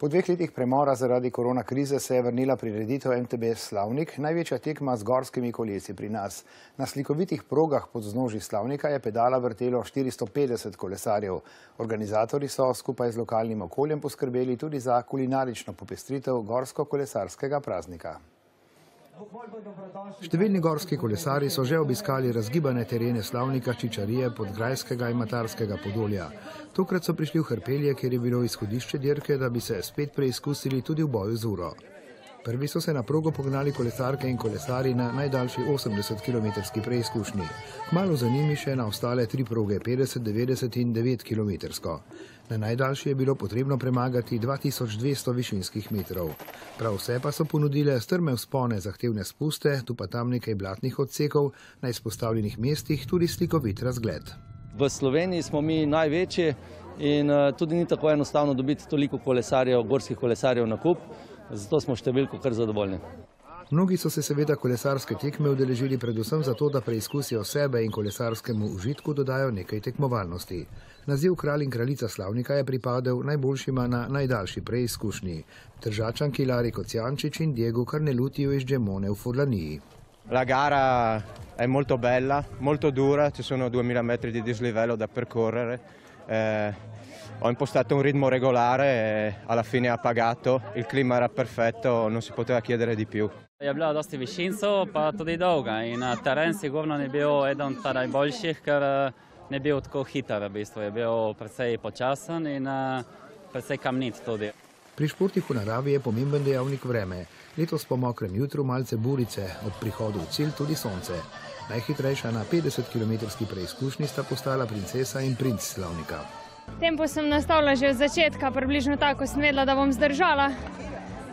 Po dveh letih premora zaradi korona krize se je vrnila prireditev MTB Slavnik, največja tekma z gorskimi kolesi pri nas. Na slikovitih progah pod znoži Slavnika je pedala vrtelo 450 kolesarjev. Organizatori so skupaj z lokalnim okoljem poskrbeli tudi za kulinarično popestritev gorsko-kolesarskega praznika. Številni gorski kolesari so že obiskali razgibane terene Slavnika, Čičarije, Podgrajskega in Matarskega podolja. Tokrat so prišli v Hrpelje, kjer je bilo izhodišče dirke, da bi se spet preizkusili tudi v boju z uro. Prvi so se na progo pognali kolesarke in kolesari na najdaljši 80-kilometrski preizkušnji. Kmalo za njimi še na ostale tri proge 50, 90 in 9 kilometrsko. Na najdaljši je bilo potrebno premagati 2200 višinskih metrov. Prav vse pa so ponudile strme vzpone, zahtevne spuste, tu pa tam nekaj blatnih odsekov, na izpostavljenih mestih tudi slikovit razgled. V Sloveniji smo mi največji in tudi ni tako enostavno dobiti toliko kolesarjev, gorskih kolesarjev na kup zato smo številko kar zadovoljni. Mnogi so se seveda kolesarske tekme udeležili predvsem zato, da preizkusijo sebe in kolesarskemu užitku dodajo nekaj tekmovalnosti. Naziv kralj in kraljica Slavnika je pripadel najboljšima na najdaljši preizkušnji. Držačanki Lari Kocijančič in Diego Carnelutijo iz Gemone v Furlaniji. La gara è molto bella, molto dura, ci sono 2000 metri di dislivello da percorrere. Eh, ho impostato un ritmo regolare e alla fine ha pagato, il clima era perfetto, non si poteva chiedere di più. Je bila dosti višincev, pa tudi dolga in teren sigurno ni bil eden od najboljših, ker ne bil tako hiter, v bistvu je bil precej počasen in precej kamnit tudi. Pri športih v naravi je pomemben dejavnik vreme. Letos po mokrem jutru malce burice, ob prihodu v cilj tudi sonce. Najhitrejša na 50-kilometrski preizkušnji sta postala princesa in princ Slavnika. Tempo sem nastavila že od začetka, približno tako sem vedela, da bom zdržala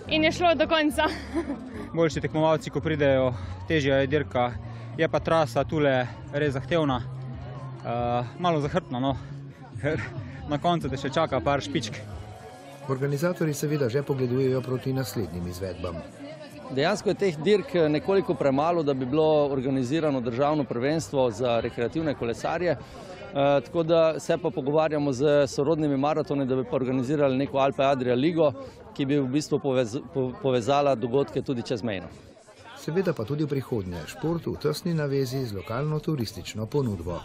in je šlo do konca. Boljši tekmovalci, ko pridejo, težja je dirka, je pa trasa tule res zahtevna, uh, malo zahrbtna, no, ker na koncu te še čaka par špičk. Organizatori seveda že pogledujejo proti naslednjim izvedbam. Dejansko je teh dirk nekoliko premalo, da bi bilo organizirano državno prvenstvo za rekreativne kolesarje. Tako da se pa pogovarjamo z sorodnimi maratoni, da bi pa organizirali neko Alpe Adria ligo, ki bi v bistvu povezala dogodke tudi čezmejno. Seveda pa tudi v prihodnje šport v tesni navezi z lokalno turistično ponudbo.